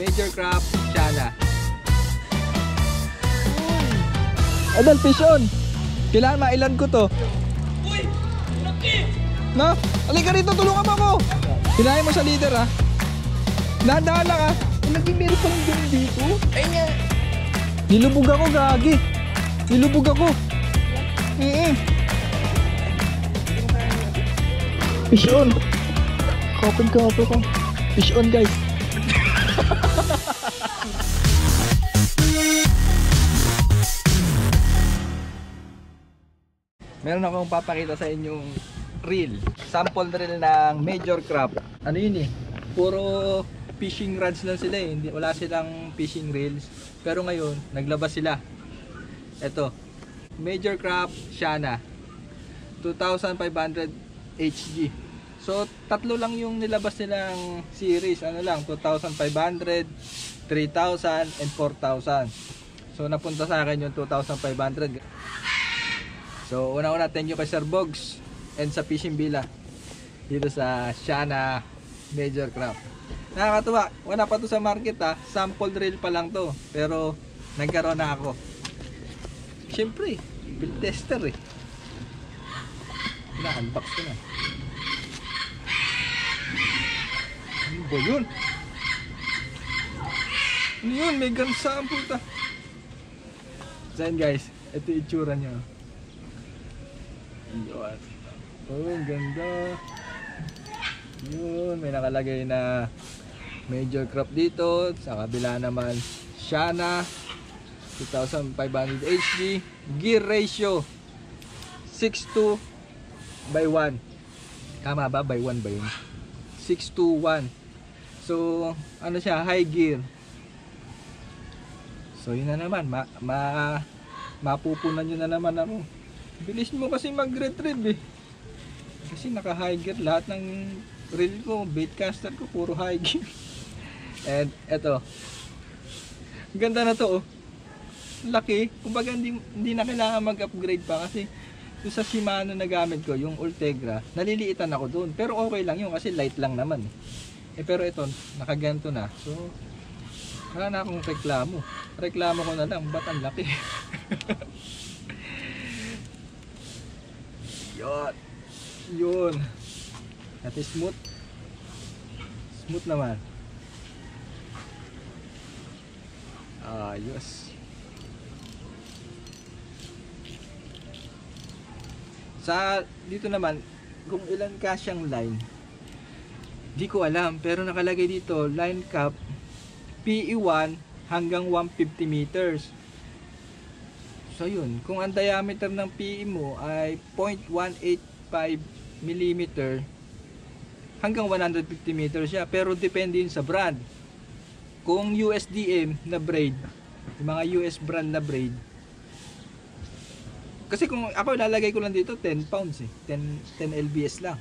Major Crop, Shana. Idol, fish on. Kailangan mailan ko to. Uy! Laki! No? Halika rito, tulungan mo ako. Kinain mo sa leader ha. Dahan-dahan lang ha. Naging meron pang ganun dito. Ay nga. Nilubog ako, gagi. Nilubog ako. Mm Fish on. Kapag ka ako ko. Fish on guys. Meron akong papakita sa inyong reel. Sample reel ng Major Crop. Ano yun eh? Puro fishing rods lang sila eh. Hindi, wala silang fishing reels. Pero ngayon, naglabas sila. Ito. Major Crop Shana. 2,500 HG. So, tatlo lang yung nilabas nilang series. Ano lang, 2,500, 3,000, and 4,000. So, napunta sa akin yung 2,500. So, una-una, thank you kay Sir Bogs and sa Fishing Villa dito sa Shana Major Craft. Nakakatuwa, wala pa to sa market ha. Sample drill pa lang to. Pero, nagkaroon na ako. Siyempre, build tester eh. Na-unbox ko na. Ano ba yun? Ano yun? May ang puta. So yun guys, ito itsura niya. Yun. Oh, ganda. Yun, may nakalagay na major crop dito. Sa kabila naman, Shana 2500 HG. Gear ratio 6 by 1. Tama ba? By 1 ba yun? 6 to 1. So, ano siya? High gear. So, yun na naman. Ma, ma mapupunan nyo na naman ako. Bilis mo kasi mag-retrieve eh. Kasi naka high gear lahat ng reel ko, baitcaster ko, puro high gear. And eto. Ganda na to oh. Laki. Kumbaga hindi, hindi na kailangan mag-upgrade pa kasi yung sa Shimano na gamit ko, yung Ultegra, naliliitan ako doon. Pero okay lang yun kasi light lang naman eh. Eh pero ito, nakaganto na. So, wala na akong reklamo. Reklamo ko na lang, ba't ang laki? Yun. Yun. At smooth. Smooth naman. Ayos. Sa dito naman, kung ilan kasyang line, di ko alam. Pero nakalagay dito, line cap PE1 hanggang 150 meters. So yun, kung ang diameter ng PE mo ay 0.185 mm hanggang 150 meters siya. Pero depende yun sa brand. Kung USDM na braid, yung mga US brand na braid, kasi kung ako lalagay ko lang dito 10 pounds eh. 10, 10 lbs lang.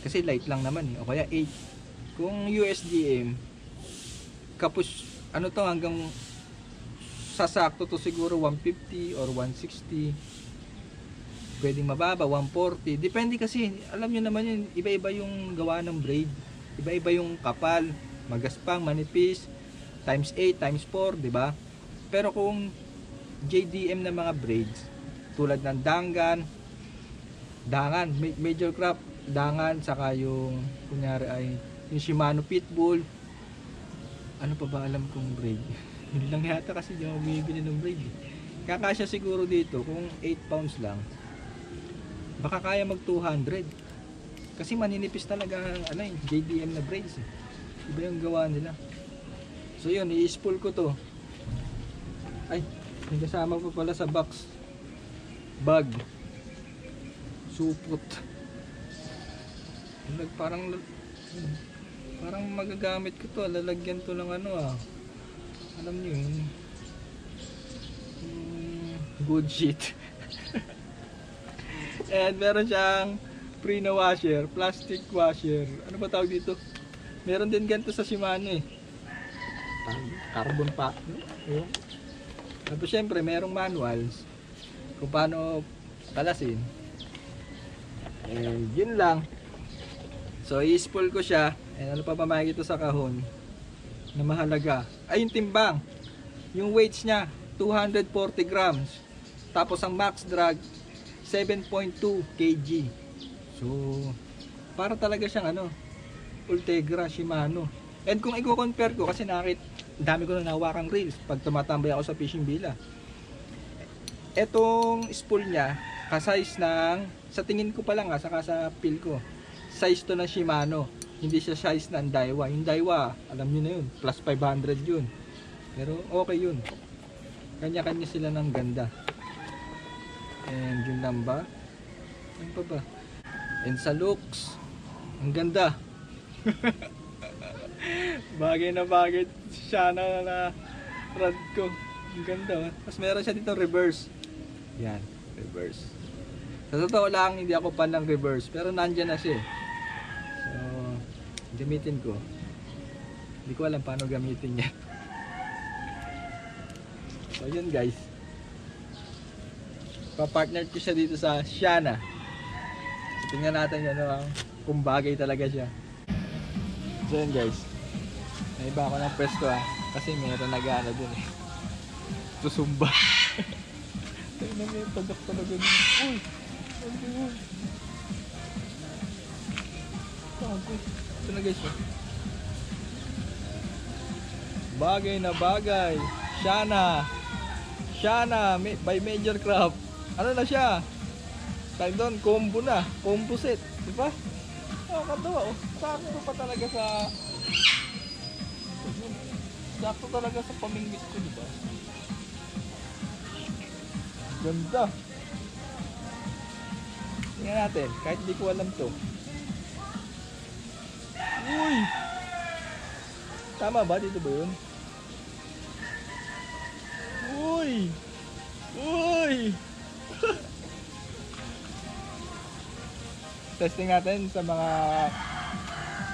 Kasi light lang naman eh. O kaya 8. Kung USDM, kapos ano to hanggang sasakto to siguro 150 or 160 pwedeng mababa 140 depende kasi alam nyo naman yun iba-iba yung gawa ng braid. Iba-iba yung kapal. Magaspang manipis times 8 times 4 di ba? Pero kung JDM na mga braids tulad ng dangan dangan major crop dangan saka yung kunyari ay yung Shimano Pitbull. Ano pa ba alam kong braid yun lang yata kasi di ako bumibili ng braid eh. kakasya siguro dito kung 8 pounds lang baka kaya mag 200 kasi maninipis talaga ano yung JDM na braids eh. iba yung gawa nila. So yun i-spool ko to. Ay may kasama pa pala sa box. Bag. Supot. Parang parang magagamit ko to. Lalagyan to ng ano ah alam niyo yun. Hmm, good shit. And meron siyang pre na washer plastic washer. Ano ba tawag dito? Meron din ganito sa Shimano eh. Carbon pack yun tapos syempre merong manuals kung paano kalasin and yun lang. So i-spool ko siya. And ano pa pa makikita sa kahon na mahalaga ay yung timbang. Yung weights niya 240 grams. Tapos ang max drag 7.2 kg. So para talaga siyang ano Ultegra Shimano. And kung i-compare ko kasi nakit dami ko na nawakang reels pag tumatambay ako sa fishing bila. Etong spool niya, ka-size ng, sa tingin ko pa lang ha, saka sa feel ko, size to ng Shimano. Hindi siya size ng Daiwa. Yung Daiwa, alam niyo na yun, plus 500 yun. Pero okay yun. Kanya-kanya sila ng ganda. And yun lang ba? Ano pa ba? And sa looks, ang ganda. bagay na bagay siya na na rad ko. Ang ganda. oh. Tapos meron siya dito reverse. Yan, reverse. Sa totoo lang, hindi ako fan ng reverse. Pero nandyan na siya. eh. Gamitin ko. Hindi ko alam paano gamitin yan. So, yun guys. Pa-partner ko siya dito sa Shana. So, tingnan natin yun, ano, kung bagay talaga siya. So, yun guys. Naiba ako ng presto ah. Kasi meron nag-ano dun eh. Susumba. Tingnan mo yung tadak talaga dun. Uy! Ano yun? Tago. Ito na guys oh. Bagay na bagay. Shana. Shana ma- by Major Craft. Ano na siya? Tawag doon, combo na. Combo set. Di ba? Nakakatawa oh. Sakto pa talaga sa... Sakto talaga sa pamingwit ko, di ba? Ganda. Tingnan natin, kahit di ko alam to. Uy! Tama ba? Dito ba yun? Uy! Uy! Testing natin sa mga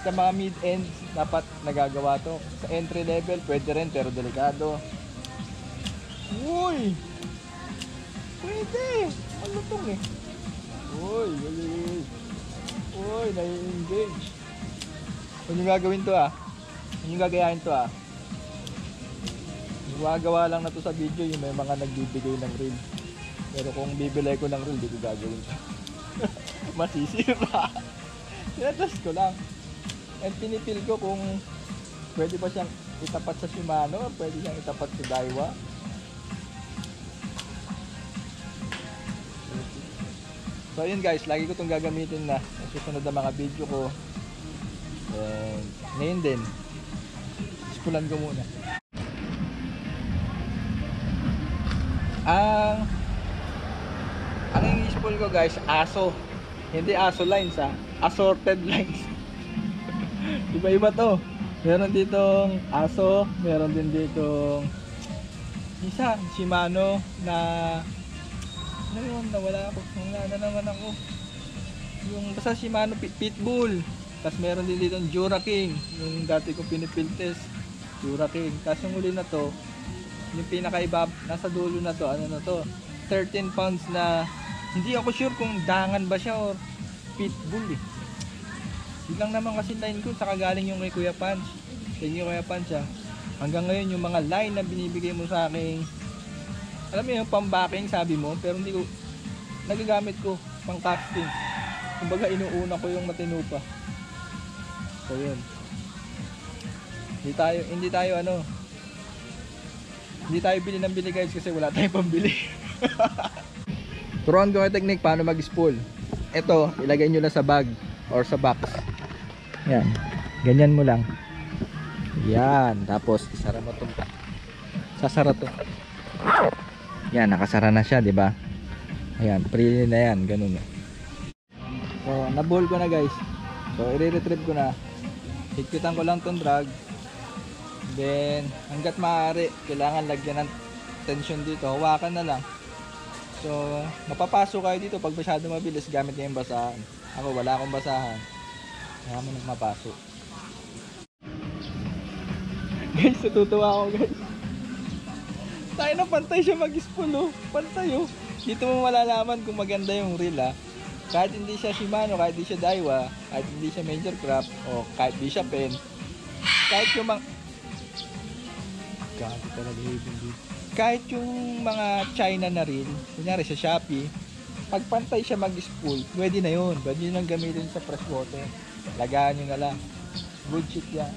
sa mga mid-end dapat nagagawa to. Sa entry level pwede rin pero delikado. Uy! Pwede! Ano tong eh? Uy! Uy! Uy! Uy! Nai-engage. Ano yung gagawin to ah? Ano yung gagayahin to ah? Gumagawa lang na to sa video yung may mga nagbibigay ng reel. Pero kung bibili ko ng reel, di ko gagawin. Masisira. Tinatest ko lang. And pinipil ko kung pwede ba siyang itapat sa Shimano, pwede siyang itapat sa Daiwa. So yun guys, lagi ko itong gagamitin na susunod na mga video ko. And ngayon din, ispulan ko muna. Ang ang i-spool ko guys, aso. Hindi aso lines ha, assorted lines. Iba-iba to. Meron ditong aso, meron din ditong isa, Shimano na ano yun, nawala ako. Nawala na naman ako. Yung basta Shimano Pit Pitbull. Tapos meron din dito Jura King. Yung dati ko pinipiltes. Jura King. Tapos yung uli na to, yung pinakaibab, nasa dulo na to, ano na to, 13 pounds na, hindi ako sure kung dangan ba siya or pitbull eh. Yun lang naman kasi line ko, saka galing yung kay Kuya Punch. Thank you Kuya Punch ah. Hanggang ngayon yung mga line na binibigay mo sa akin, alam mo yung pambacking sabi mo, pero hindi ko, nagagamit ko pang casting. Kumbaga inuuna ko yung matino. So yun. Hindi tayo, hindi tayo ano, hindi tayo bili ng bili guys kasi wala tayong pambili. Turuan ko yung technique paano mag-spool. Ito, ilagay nyo lang sa bag or sa box. Yan. Ganyan mo lang. Yan. Tapos, isara mo to. Sasara to. Yan, nakasara na siya, di ba? Ayan, free na yan. Ganun. So, nabuhol ko na guys. So, i-retrieve ko na. Higpitan ko lang tong drag. Then, hanggat maaari, kailangan lagyan ng tension dito. Hawakan na lang. So, mapapasok kayo dito pag masyado mabilis gamit niya yung basahan. Ako, wala akong basahan. Kaya mo nang mapasok. guys, natutuwa ako guys. Tayo na pantay siya mag-spool oh. Pantay oh. Dito mo malalaman kung maganda yung reel ah. Kahit hindi siya Shimano, kahit hindi siya Daiwa, kahit hindi siya Major Craft, o kahit hindi siya Pen, kahit yung mga Gago talaga duty. Kahit yung mga China na rin, kunyari sa Shopee, pag pantay siya mag-spool, pwede na yun. Pwede nang gamitin sa fresh water. Lagaan nyo na lang. Good shit yan.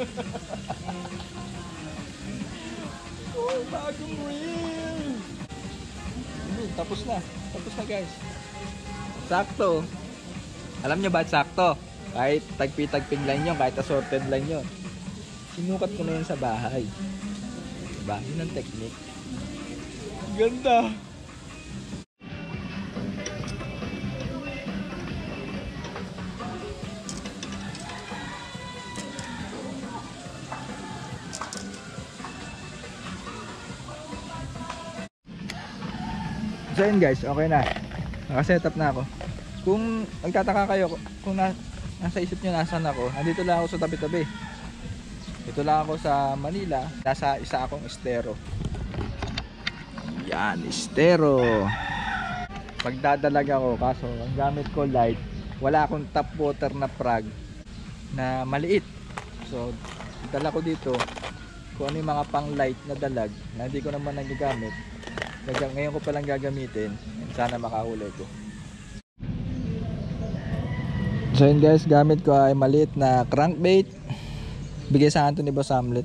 oh, bagong reel! Yun, tapos na. Tapos na guys. Sakto. Alam nyo ba sakto? Kahit tagpi-tagping lang yun, kahit assorted lang yun. Sinukat ko na yun sa bahay. Diba? Yun ang technique. Ganda! So guys, okay na. Nakasetup na ako. Kung nagtataka kayo kung na, nasa isip nyo nasan ako, nandito lang ako sa tabi-tabi. Ito lang ako sa Manila, nasa isa akong estero. Yan, estero. Magdadalag ako kaso ang gamit ko light, wala akong tap water na frag na maliit. So, dala ko dito kung ano yung mga pang light na dalag na hindi ko naman nagagamit. Gaga- Ngayon ko palang gagamitin. Sana makahuli ko. So yun guys, gamit ko ay maliit na crankbait. Bigay sa akin to ni Boss Hamlet.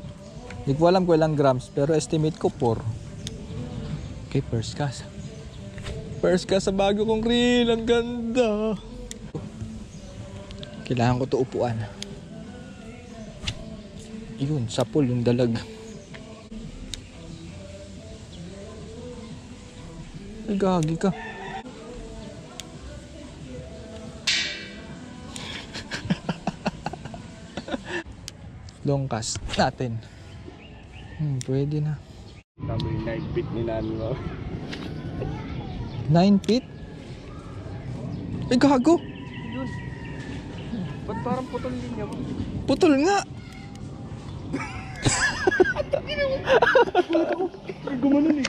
Hindi ko alam kung ilang grams, pero estimate ko 4. Okay, first cast. First cast sa bago kong reel. Ang ganda. Kailangan ko to upuan. Yun, sapol yung dalag. Gagi ka. Long cast natin. Hmm, pwede na. Tama yung night beat ni Nani mo. 9 feet? Ay, gago. Ba't parang putol linya mo? Putol nga. Gumanon eh.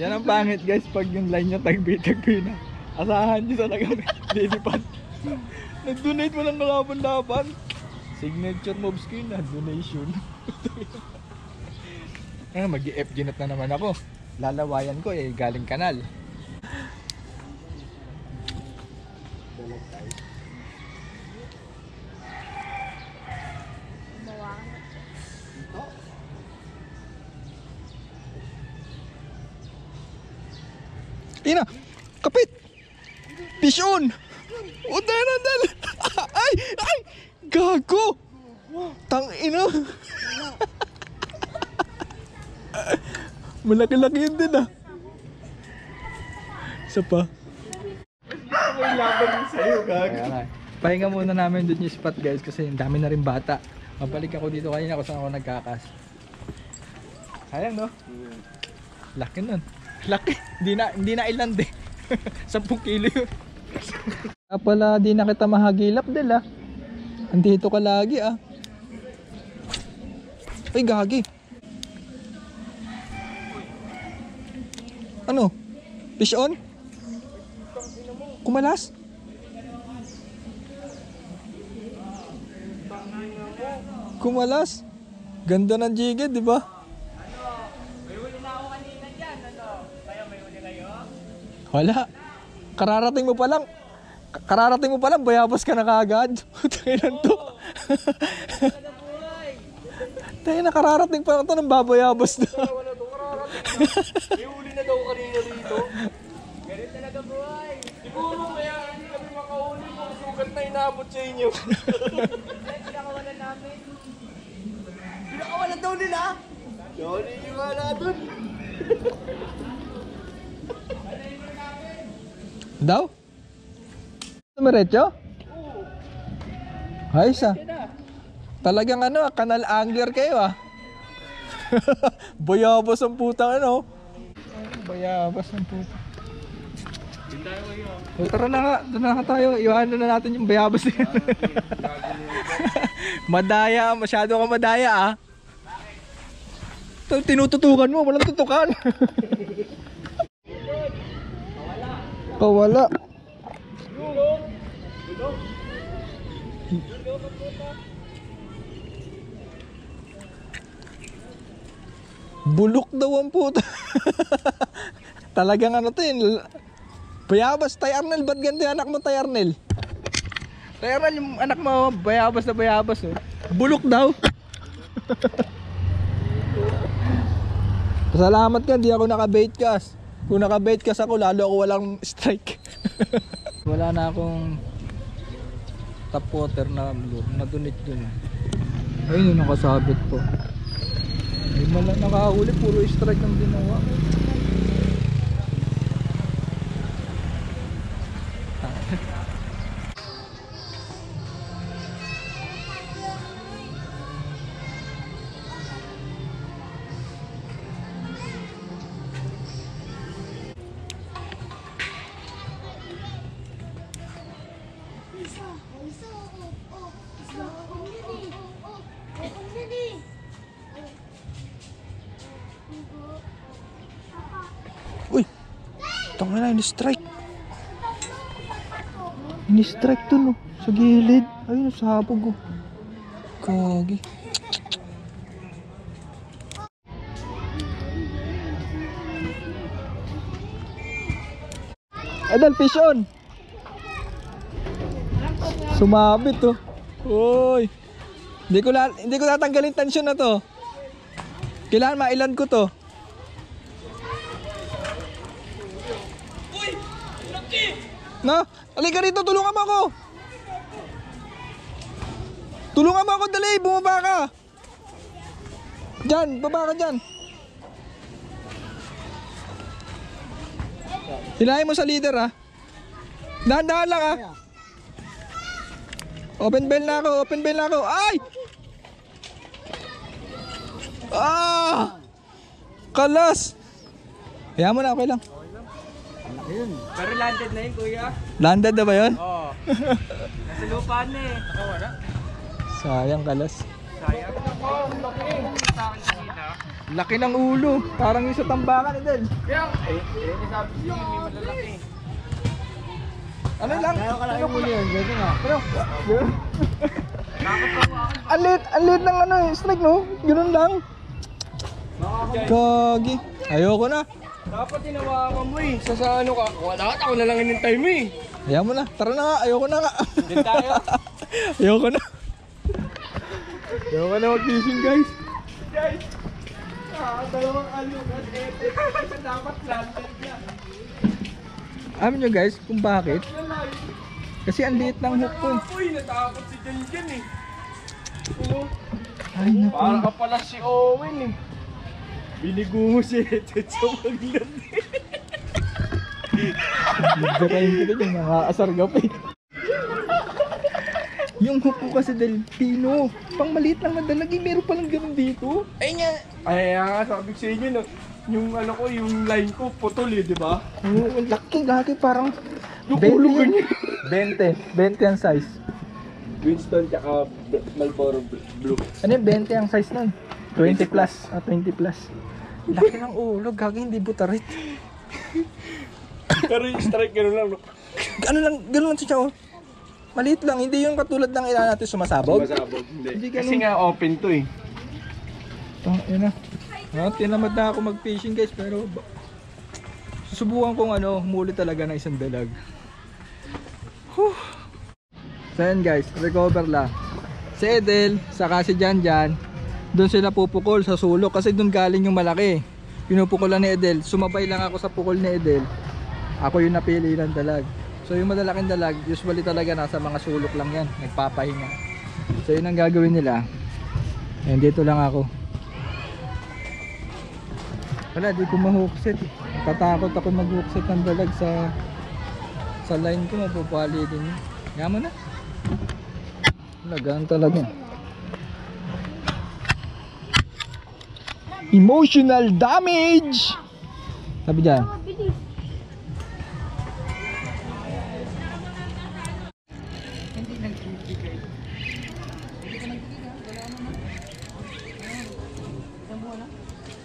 Yan ang pangit guys pag yung line nyo tagbi-tagbi na. Asahan nyo talaga lilipad. Nag-donate walang kalaban-laban. Signature moves ko yun na donation. ah, mag-FG not na naman ako. Lalawayan ko eh, galing kanal. Ina, kapit! Dahil na, dahil! Ay! Ay! Gago! Tang ina! Malaki-laki yun din ah. Isa pa. May laban din sa'yo. Pahinga muna namin dun yung spot guys kasi ang dami na rin bata. Mabalik ako dito kanina kung saan ako nagkakas. Sayang no? Laki nun. Laki. Hindi na, hindi na iland eh. 10 kilo yun. Pala di na kita mahagilap din ah. Andito ka lagi ah. Ay gagi. Ano? Fish on? Kumalas? Kumalas? Ganda ng jigid, di ba? Wala. Kararating mo pa lang. ka- Kararating mo pa lang, bayabas ka na kagad. Tayo to. Tayo na kararating pa lang to ng babayabas na. Wala to, kararating na. May na daw kanina dito. Ganit talaga buhay. Siguro kaya hindi kami makahuli kung sugat na inabot sa inyo. Pinakawalan namin. Pinakawalan daw nila. Sorry yung wala dun. Daw? Tumiretso? Ayos ah. Talagang ano, kanal angler kayo ah. bayabas ang putang ano. Bayabas ang puta. O, tara na nga, doon na nga tayo. Iwanan na natin yung bayabas na madaya, masyado ka madaya ah. Tinututukan mo, walang tutukan. Pawala. Bulok daw ang puta. Talagang ano to yun. Bayabas, Tay Arnel. Ba't ganito yung anak mo, Tay Arnel? Tay Arnel, yung anak mo, bayabas na bayabas. Oh. Bulok daw. Salamat ka, di ako naka-bait cast. Kung naka-bait cast ako, lalo ako walang strike. Wala na akong top water na blue. Nadunit dun. Ayun yung nakasabit po. Hindi man lang nakahuli, puro strike ang ginawa. Uy! Tanga na, ini-strike. Ini-strike to no. Sa gilid. Ayun, sa habog oh. Kagi. Edel, fish on! Sumabit oh. Uy! Hindi ko, hindi ko tatanggalin tensyon na to. Kailangan mailan ko to. Na, halika rito, tulungan mo ako. Tulungan mo ako, dali, bumaba ka. Diyan, baba ka diyan. Hilahin mo sa leader ha. Dahan-dahan lang ha. Open bell na ako, open bell na ako. Ay! Ah! Kalas! Kaya mo na, okay lang. Pero landed na yun, kuya. Landed na ba yun? Oo. Nasa lupa na eh. Nakawala? Sayang kalas. Sayang. Laki ng ulo. Parang yung sa tambakan Edel. Kaya, eh, eh, sabi siya, may malalaki. Ano lang? Kaya ka lang yung muli yun, gano'n nga. Pero, ang lit, ang lit ng ano eh, strike no? Ganun lang. Kagi. Ayoko na. Dapat tinawakan mo eh. Sa sa ano ka, wala ka, ako na lang inintay mo eh. Ayaw mo na. Tara na nga. Ayoko na nga. Diyan tayo. Ayoko na. Ayoko na mag-fishing guys. Guys, ah, dalawang alugan, eh, dapat landed yan. Alam nyo guys kung bakit? Kasi ang liit ng hook ko. Uy, natakot si Jan Jan eh. Oo. Ay naku. Para ka pala si Owen eh. Binigo mo si Etet sa. Nagbatayin kita dyan. Nakakasar ka pa eh. Yung hook ko kasi del Pino. Pang maliit lang na dalagi. Meron palang ganun dito. Ay nga. Ay nga, sabi ko sa inyo, no, yung ano ko, yung line ko, putol eh, di ba? Oo, ang laki gagi parang Lukulugan niya. 20. 20 ang size. Winston tsaka Malboro Blue. Ano yung 20 ang size nun? 20 plus. Ah, 20 plus. Laki ng ulo, gagi hindi butarit. Pero yung strike gano'n lang, no? Ano lang, ganun lang siya oh. Maliit lang, hindi yung katulad ng ilan natin sumasabog. Masabog. Hindi. Hindi. Kasi nga open to eh. Oh, yun na. Ah, tinamad na ako mag-fishing guys pero susubukan kong ano, humuli talaga ng isang dalag. Whew. So yun guys, recover lang. Si Edel, saka si Jan Jan, doon sila pupukol sa sulok kasi doon galing yung malaki. Pinupukulan ni Edel, sumabay lang ako sa pukol ni Edel. Ako yung napili ng dalag. So yung madalaking dalag, usually talaga nasa mga sulok lang yan, nagpapahinga. So yun ang gagawin nila. And dito lang ako. Wala, di ko ma-hookset. eh. Tatakot ako mag-hookset ng dalag sa sa line ko, mapupali din mo na. Wala, ganun talaga. Emotional damage! Sabi dyan.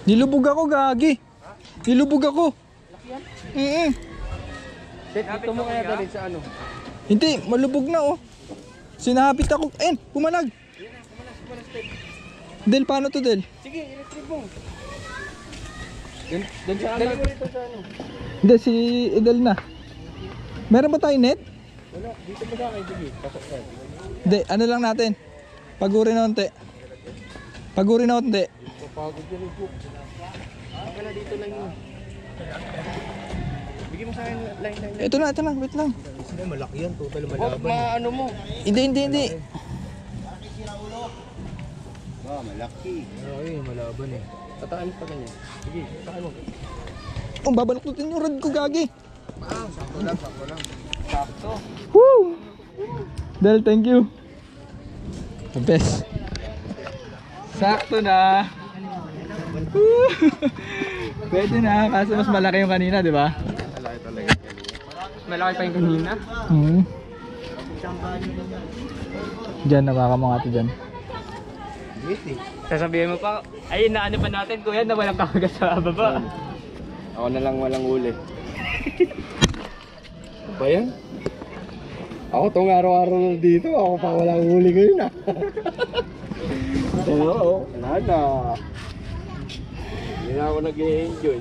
Nilubog ako, gagi. Nilubog ako. Mm Dito mo kaya dali sa ano? Hindi, malubog na oh. Sinapit ako. Ayun, pumalag. Del, paano to Del? Sige, electric mo. Sa ano? Sa ano? Hindi, si Idel na. Meron ba tayong net? Wala, dito mo sa akin, sige. Pasok ka. Hindi, ano lang natin. Paguri na unti. Paguri na unti. Papagod yun yung book. Wala dito lang yun. Bigyan mo sa akin line line. Ito na, ito na, wait lang. Hindi, malaki yan. Total malaban. ma ano mo? Hindi, hindi, hindi. Ah, malaki. Malaki, malaban eh. Tataan pa ganyan. Sige, tataan mo. Oh, babaluktutin yung rod ko, gagi. Ah, sakto lang, sakto lang. Sakto. Woo! Del, thank you. The best. Sakto na. Pwede na, kaso mas malaki yung kanina, di ba? Malaki talaga Malaki pa yung kanina? Hmm. Diyan, nakakamang ito dyan. Sasabihin mo pa, ay naano pa natin kuya na walang kakagat sa baba. Ako na lang walang huli. ba yan? Ako tong araw-araw na dito, ako pa walang ko yun ah. Oo, wala na. Hindi na ako nag-enjoy.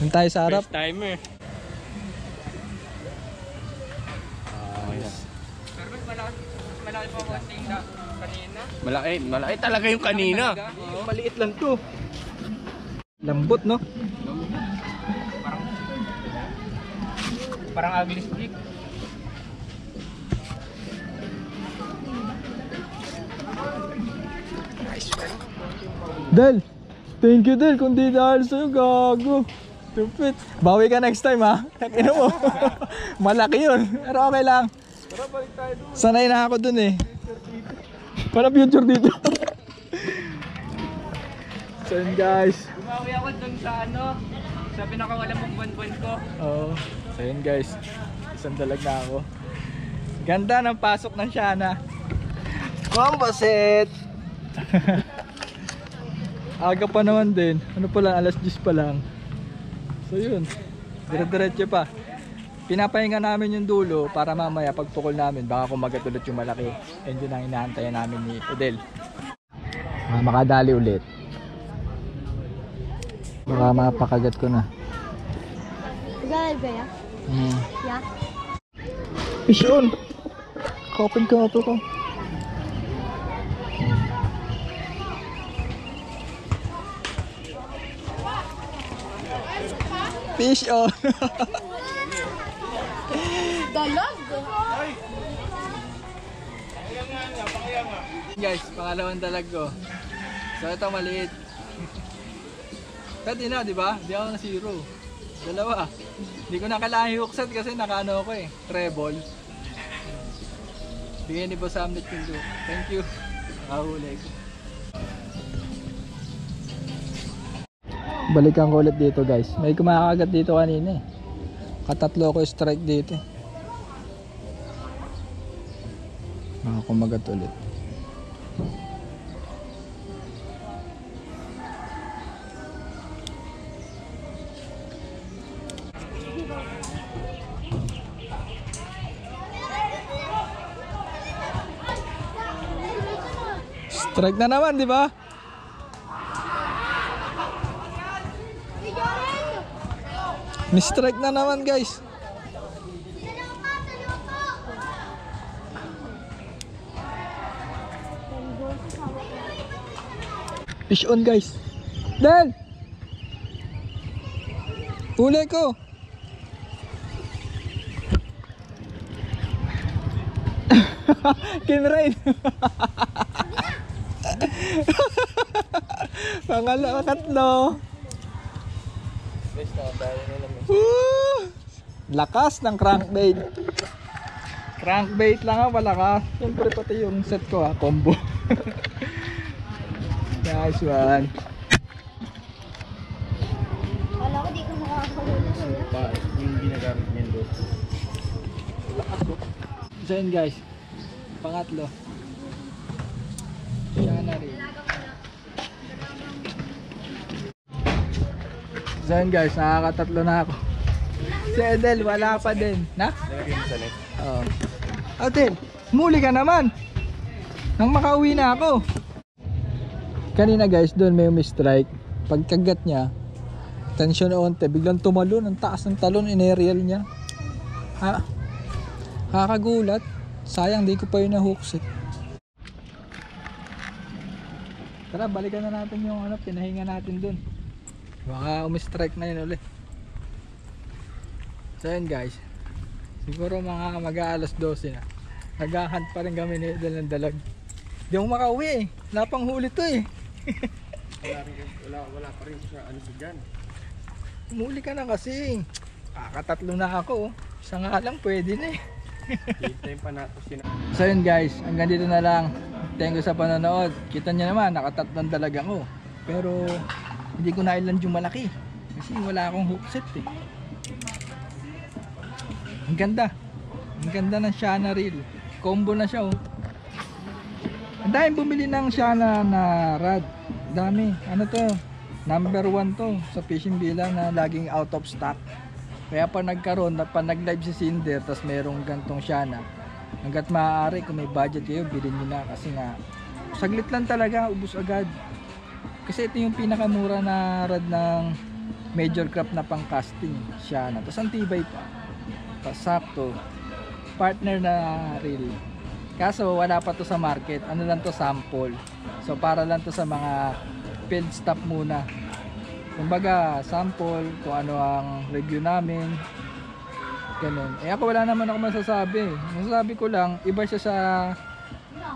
Doon tayo sa harap. First timer. Malaki pa ako kanina. Malaki, malaki talaga yung kanina. Maliit lang to. Lambot, no? Parang ugly stick. Del, thank you Del. Kung di dahil sa'yo, gago. Stupid. Bawi ka next time ha. Ino mo. Malaki yun. Pero okay lang. Sanay na ako dun eh. Para future dito. so yun guys. Bumawi ako dun sa ano, sa pinakawala mong buwan-buwan ko. Oo. So yun guys. Isang dalag na ako. Ganda ng pasok ng Shana. Composite! Aga pa naman din. Ano pa lang, alas 10 pa lang. So yun. Dire-diretso pa. Pinapahinga namin yung dulo para mamaya pagpukol namin baka kumagat ulit yung malaki. And yun ang inaantayan namin ni Odel. Ah, makadali ulit. Baka mapakagat ko na. Gagal ba ya? Hmm. Ya? Fish on! Kaopen ka ito ko. Fish on! Dalag! Guys, pangalawang dalag ko. So ito maliit. Pwede na, di ba? Di ako na zero. Dalawa. Hindi ko na kailangan hiuksat kasi nakano ako eh. Treble. Bigyan ni Boss Amnet yung do. Thank you. Nakahuli ko. Balikan ko ulit dito guys. May kumakagat dito kanina eh. Katatlo ko strike dito eh. Nakakumagat ulit. Strike na naman, di ba? Mistrike na naman, guys. Fish on, guys. Del! Huli ko! Kinrain! Pangalawa, tatlo. Lakas ng crankbait. Crankbait lang ang malakas. Siyempre pati yung set ko ha, combo. nice one. Wala ko di ko. Pa, yung ginagamit niyan doon. So yun guys, pangatlo. Siya na rin. So yun guys, nakakatatlo na ako. Si Edel, wala pa din. Na? Nalagay mo. Oo. Adel, muli ka naman. Nang makauwi na ako. Kanina guys, doon may umi-strike. pagkagat niya, tension onte, biglang tumalon, ang taas ng talon, inerial niya. Ha? Kakagulat. Sayang, di ko pa yun na-hookset. Tara, balikan na natin yung ano, pinahinga natin dun. Baka umistrike na yun ulit. So yun guys. Siguro mga mag-aalas 12 na. Naghahunt pa rin kami ni Idol ng dalag. Di ako makauwi eh. Wala pang huli to eh. Wala, rin, wala, wala pa rin siya ano sa dyan. Umuli ka na kasi. Kakatatlo na ako. oh. Isa nga lang pwede na eh. So yun guys, hanggang dito na lang. Thank you sa panonood. Kita nyo naman, nakatatlong dalaga ko. Pero hindi ko na ilan yung malaki. Kasi wala akong hookset eh. Ang ganda. Ang ganda ng Shana reel. Combo na siya oh. Ang daming bumili ng Shana na rod. Dami. Ano to? Number one to sa fishing bila na laging out of stock. Kaya pa nagkaroon, na pa nag-live si Cinder, tapos merong gantong Shana. Hanggat maaari, kung may budget kayo, bilhin nyo na. Kasi nga, saglit lang talaga, ubus agad. Kasi ito yung pinakamura na rod ng major crop na pang casting, Shana. Tapos ang tibay pa. Tapos sakto. Partner na reel. Kaso wala pa to sa market. Ano lang to sample. So para lang to sa mga field stop muna. Kumbaga sample kung ano ang review namin. Ganun. Eh ako wala naman ako masasabi. Masasabi ko lang, iba siya sa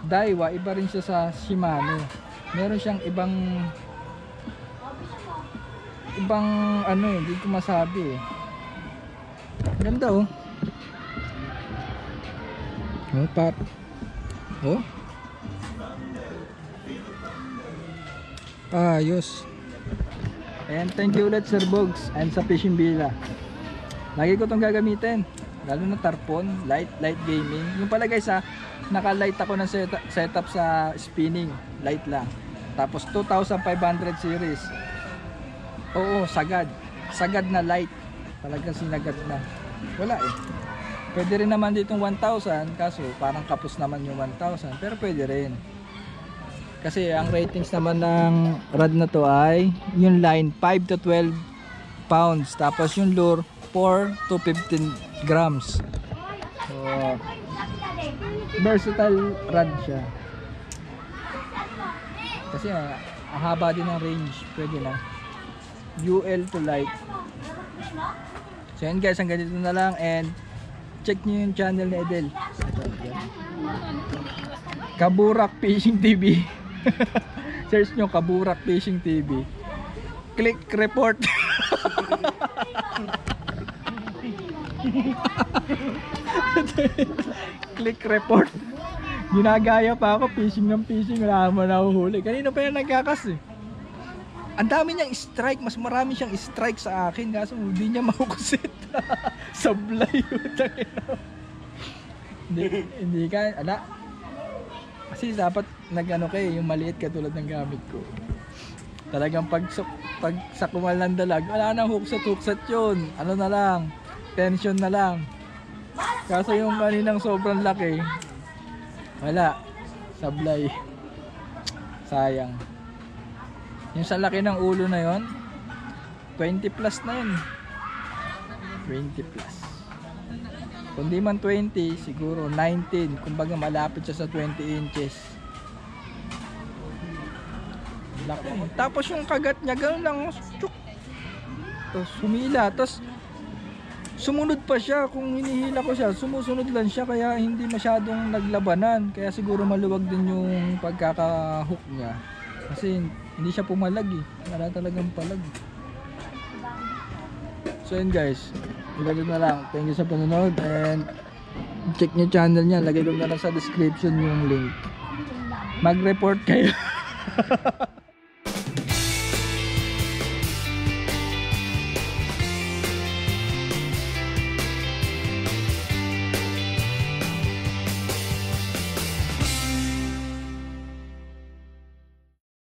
Daiwa, iba rin siya sa Shimano. Meron siyang ibang ibang ano eh, hindi ko masabi eh. Ganda oh. Oh, pat. Oh. Ayos. And thank you ulit Sir Bogs and sa Fishing Bila. Lagi ko tong gagamitin. Lalo na tarpon, light, light gaming. Yung pala guys ha, naka-light ako ng setup, setup sa spinning. Light lang. Tapos 2500 series. Oo, sagad. Sagad na light. Talagang sinagad na. Wala eh. Pwede rin naman ditong 1,000 kaso parang kapos naman yung 1,000 pero pwede rin. Kasi ang ratings naman ng rod na to ay yung line 5 to 12 pounds tapos yung lure 4 to 15 grams. So versatile rod siya. Kasi ah, ang haba din ng range, pwede na. UL to light. So yun guys, hanggang dito na lang and check nyo yung channel ni Edel. Kaburak Fishing TV. Search nyo Kaburak Fishing TV. Click report. Click report. Ginagaya pa ako fishing ng fishing wala naman nahuhuli. Kanina pa yan nagkakas eh. Ang dami niyang strike, mas marami siyang strike sa akin kaso hindi niya makukusit. Sablay utang ina. hindi, hindi ka, ala. Kasi dapat nagano kayo, yung maliit katulad ng gamit ko. Talagang pag, pag sa kumal ng dalag, wala nang huksat huksat yun. Ano na lang, tension na lang. Kaso yung kaninang sobrang laki, wala. Sablay. Sayang. Yung sa laki ng ulo na yon 20 plus na yun. 20 plus. Kung di man 20, siguro 19. Kumbaga malapit siya sa 20 inches. Laki. Tapos yung kagat niya, gano'n lang. Tsuk. Tapos humila. Tapos sumunod pa siya. Kung hinihila ko siya, sumusunod lang siya. Kaya hindi masyadong naglabanan. Kaya siguro maluwag din yung pagkakahook niya. Kasi hindi siya pumalag eh. Wala talagang palag. So yun guys. Ganun na lang. Thank you sa panonood and check nyo channel niya. Lagay ko na lang sa description yung link. Mag-report kayo.